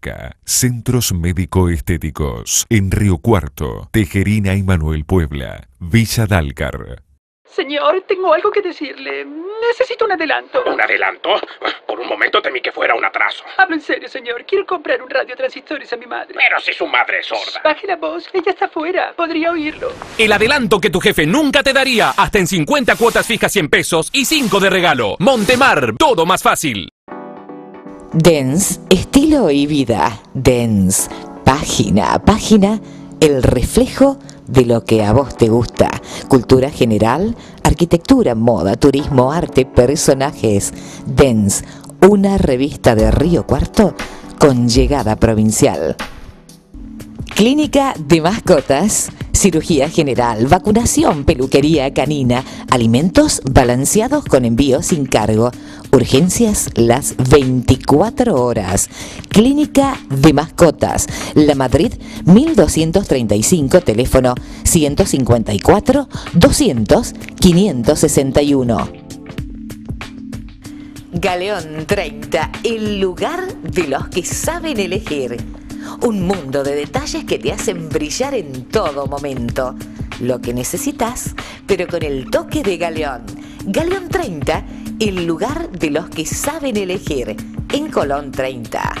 Nazca, Centros Médico-Estéticos, en Río Cuarto, Tejerina y Manuel Puebla, Villa Dalcar. Señor, tengo algo que decirle. Necesito un adelanto. ¿Un adelanto? Por un momento temí que fuera un atraso. Hablo en serio, señor. Quiero comprar un radio transistores a mi madre. Pero si su madre es sorda. Baje la voz. Ella está afuera. Podría oírlo. El adelanto que tu jefe nunca te daría. Hasta en 50 cuotas fijas 100 pesos y 5 de regalo. Montemar, todo más fácil. Dens, estilo y vida. Dens, página a página, el reflejo de lo que a vos te gusta. Cultura general, arquitectura, moda, turismo, arte, personajes. Dens, una revista de Río Cuarto con llegada provincial. Clínica de mascotas, cirugía general, vacunación, peluquería canina, alimentos balanceados con envío sin cargo, urgencias las 24 horas. Clínica de mascotas, La Madrid 1235, teléfono 154 200 561. Galeón 30, el lugar de los que saben elegir. Un mundo de detalles que te hacen brillar en todo momento. Lo que necesitas, pero con el toque de Galeón. Galeón 30, el lugar de los que saben elegir. En Colón 30.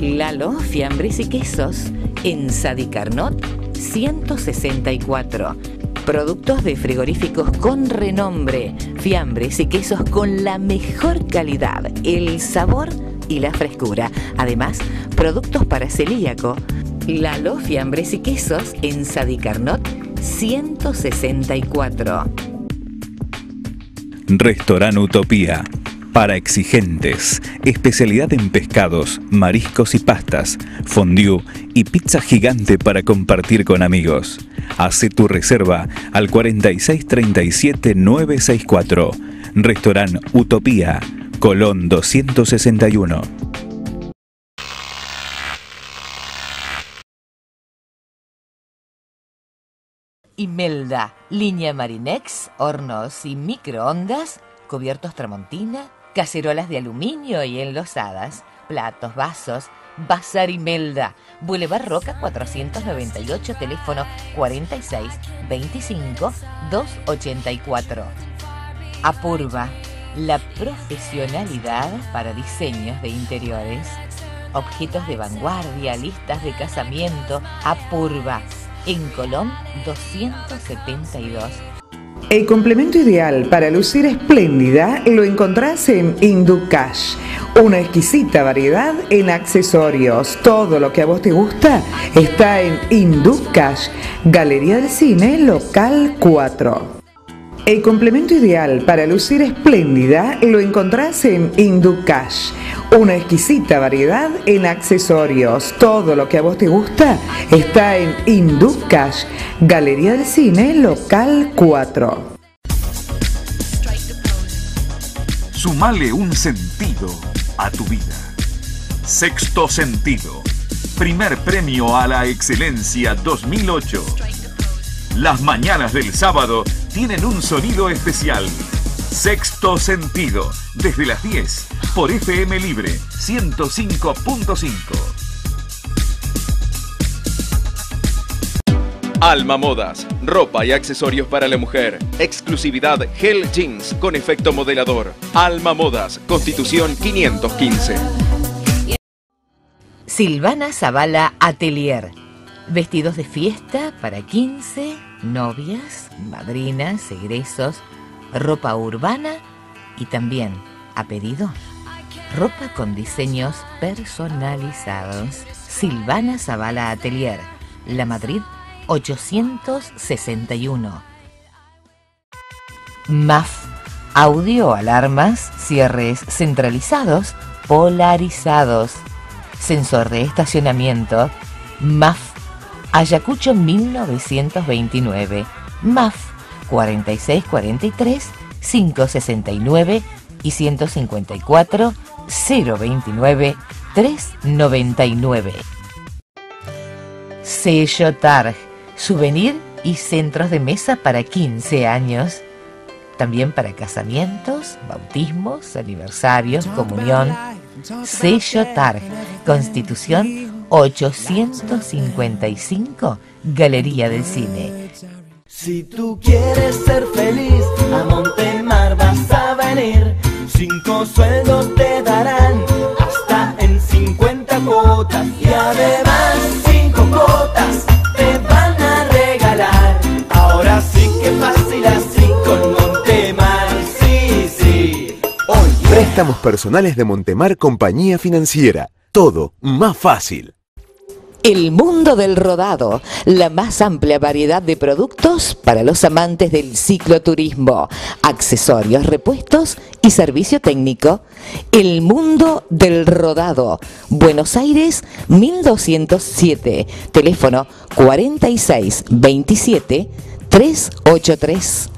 Lalo, fiambres y quesos. En Sadicarnot 164. Productos de frigoríficos con renombre, fiambres y quesos con la mejor calidad, el sabor y la frescura. Además, productos para celíaco. Lalo, fiambres y quesos en Sadicarnot 164. Restaurant Utopía. Para exigentes, especialidad en pescados, mariscos y pastas, fondue y pizza gigante para compartir con amigos. Hace tu reserva al 4637-964. Restaurant Utopía, Colón 261. Imelda, línea Marinex, hornos y microondas, cubiertos Tramontina, cacerolas de aluminio y enlosadas, platos, vasos, Bazar Imelda, Boulevard Roca 498, teléfono 46 25 284. Apurva, la profesionalidad para diseños de interiores, objetos de vanguardia, listas de casamiento, Apurva, en Colón 272. El complemento ideal para lucir espléndida lo encontrás en Inducash. Una exquisita variedad en accesorios. Todo lo que a vos te gusta está en Inducash, Galería del Cine, local 4. El complemento ideal para lucir espléndida lo encontrás en Inducash. Una exquisita variedad en accesorios. Todo lo que a vos te gusta está en Inducash, Galería del Cine, local 4. Sumale un sentido a tu vida. Sexto sentido. Primer premio a la excelencia 2008. Las mañanas del sábado tienen un sonido especial. Sexto sentido, desde las 10, por FM Libre 105.5. Alma Modas, ropa y accesorios para la mujer. Exclusividad Hell Jeans con efecto modelador. Alma Modas, Constitución 515. Silvana Zavala Atelier. Vestidos de fiesta para 15, novias, madrinas, egresos, ropa urbana y también, a pedido, ropa con diseños personalizados. Silvana Zavala Atelier, La Madrid 861. MAF, audio, alarmas, cierres centralizados, polarizados, sensor de estacionamiento, MAF Ayacucho 1929, MAF 4643 569 y 154 029 399. Sello Targ, souvenir y centros de mesa para 15 años. También para casamientos, bautismos, aniversarios, comunión, Sello Targ, Constitución 855, Galería del Cine. Si tú quieres ser feliz, a Montemar vas a venir. Cinco sueldos te Préstamos personales de Montemar Compañía Financiera. Todo más fácil. El mundo del rodado, la más amplia variedad de productos para los amantes del cicloturismo, accesorios, repuestos y servicio técnico. El mundo del rodado, Buenos Aires 1207, teléfono 4627 383.